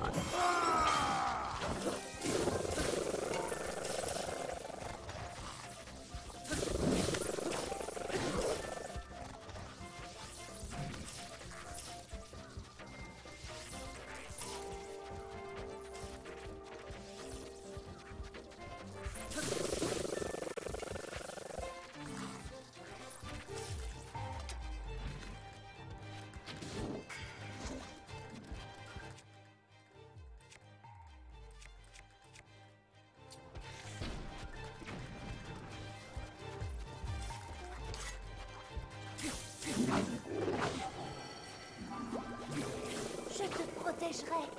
ます。すご。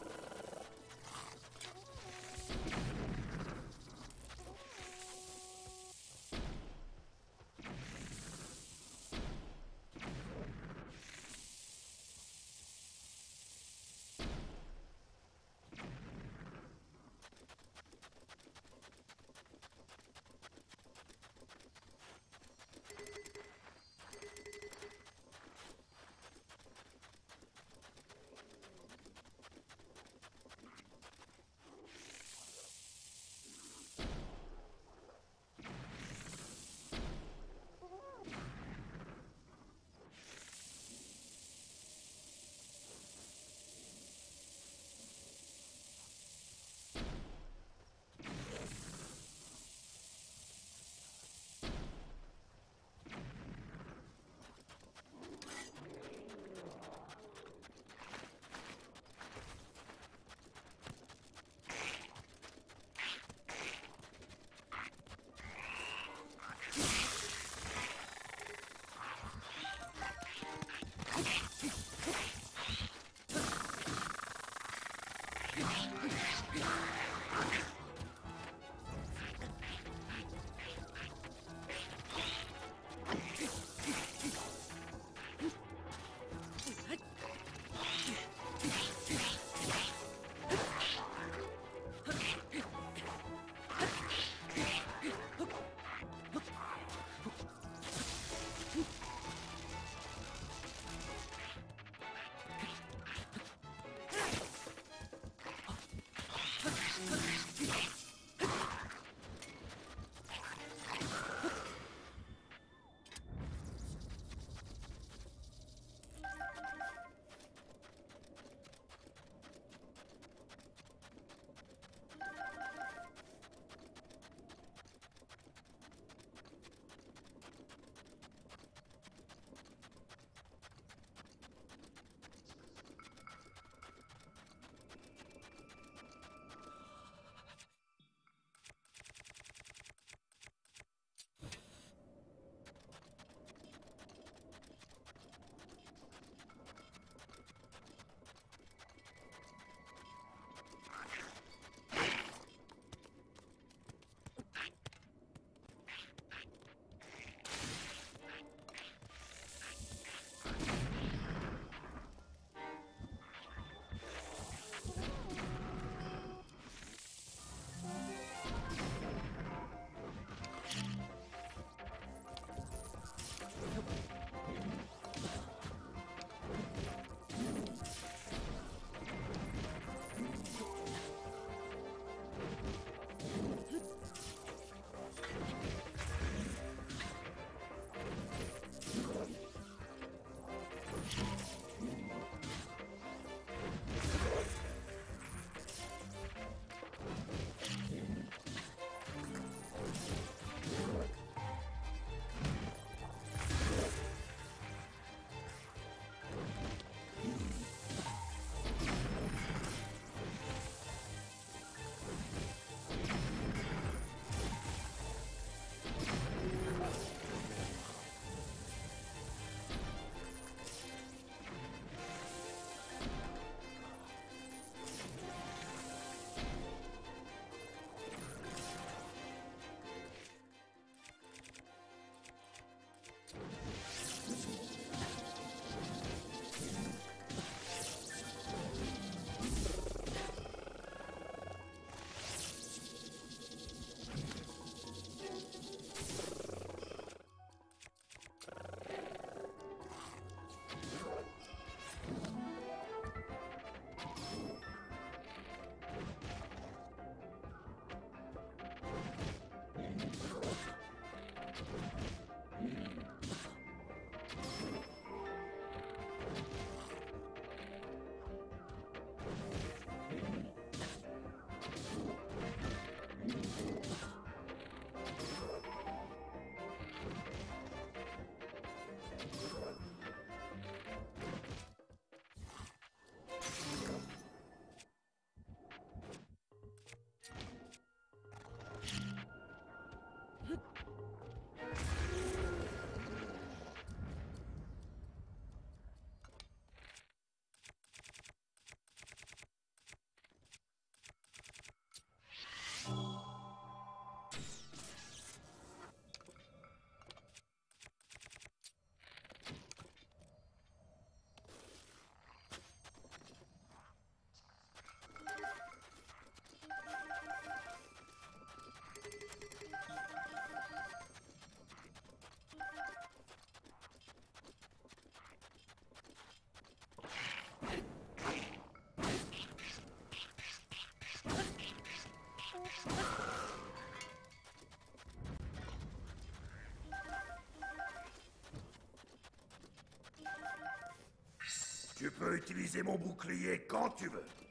Peux utiliser mon bouclier quand tu veux.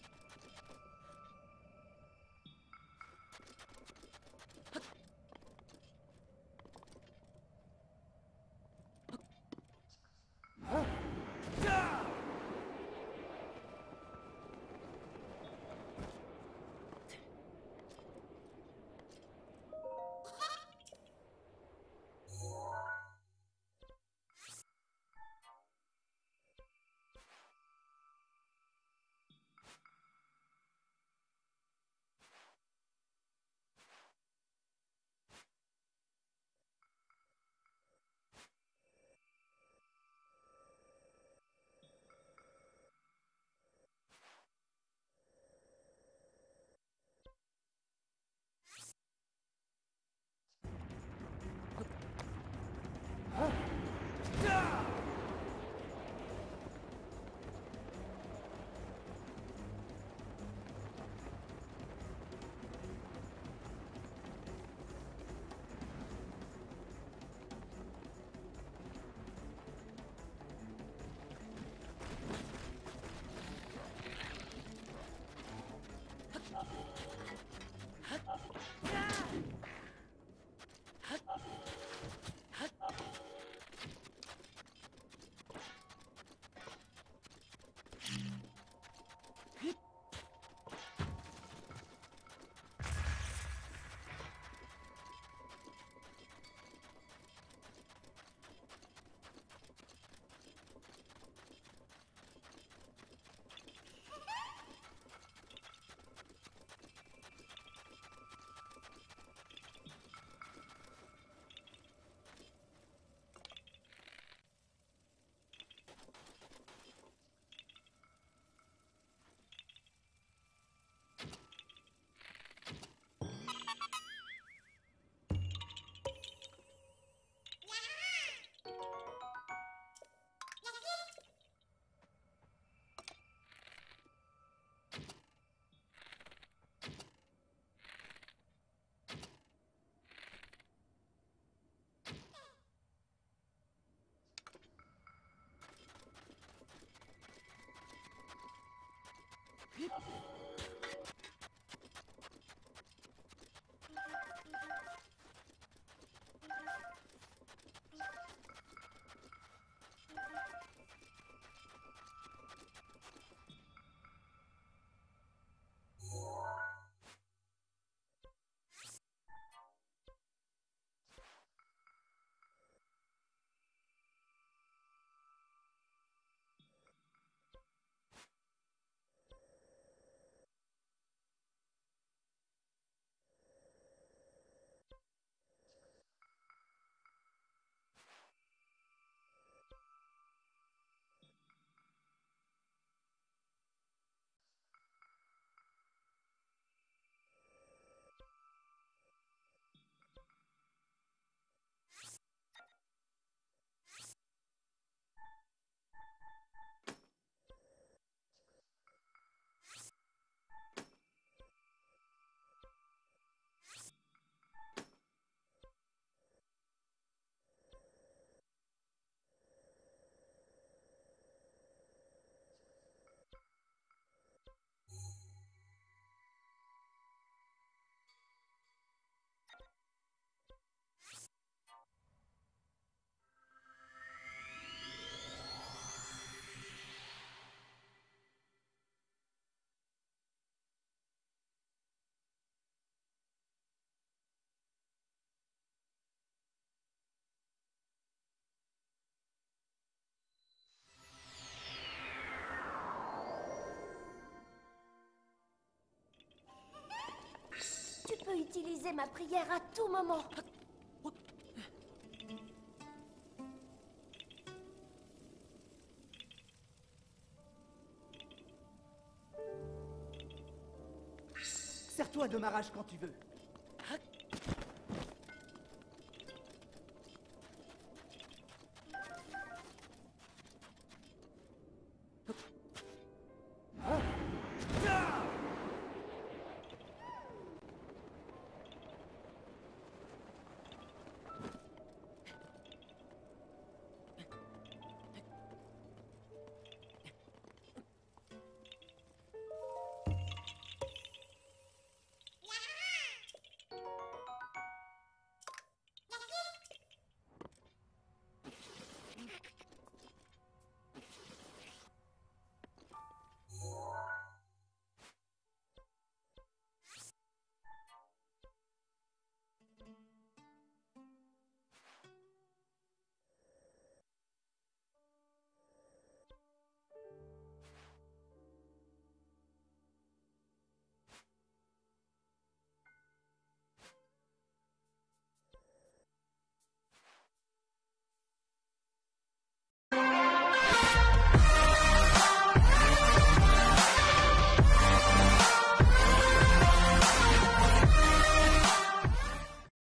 Yep. Utiliser ma prière à tout moment. Serre-toi de ma rage quand tu veux.